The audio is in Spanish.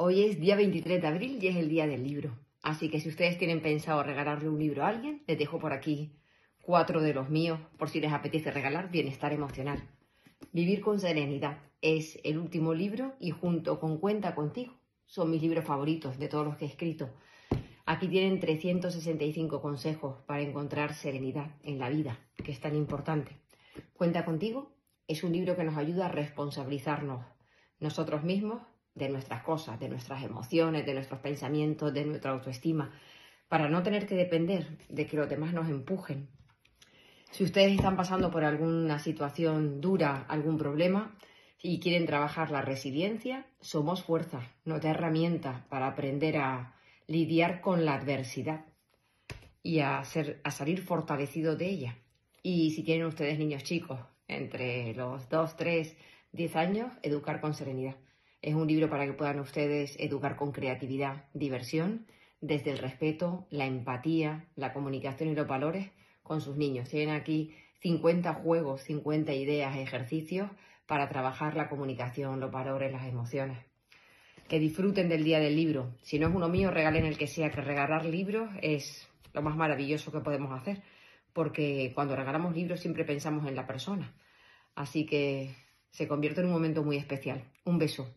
Hoy es día 23 de abril y es el día del libro. Así que si ustedes tienen pensado regalarle un libro a alguien, les dejo por aquí cuatro de los míos por si les apetece regalar bienestar emocional. Vivir con serenidad es el último libro y junto con Cuenta contigo son mis libros favoritos de todos los que he escrito. Aquí tienen 365 consejos para encontrar serenidad en la vida, que es tan importante. Cuenta contigo es un libro que nos ayuda a responsabilizarnos nosotros mismos de nuestras cosas, de nuestras emociones, de nuestros pensamientos, de nuestra autoestima, para no tener que depender de que los demás nos empujen. Si ustedes están pasando por alguna situación dura, algún problema y quieren trabajar la resiliencia, somos fuerza, nos da herramientas para aprender a lidiar con la adversidad y a, ser, a salir fortalecidos de ella. Y si tienen ustedes niños chicos, entre los 2, 3, 10 años, educar con serenidad. Es un libro para que puedan ustedes educar con creatividad, diversión, desde el respeto, la empatía, la comunicación y los valores con sus niños. Tienen aquí 50 juegos, 50 ideas, ejercicios para trabajar la comunicación, los valores, las emociones. Que disfruten del día del libro. Si no es uno mío, regalen el que sea, que regalar libros es lo más maravilloso que podemos hacer, porque cuando regalamos libros siempre pensamos en la persona. Así que se convierte en un momento muy especial. Un beso.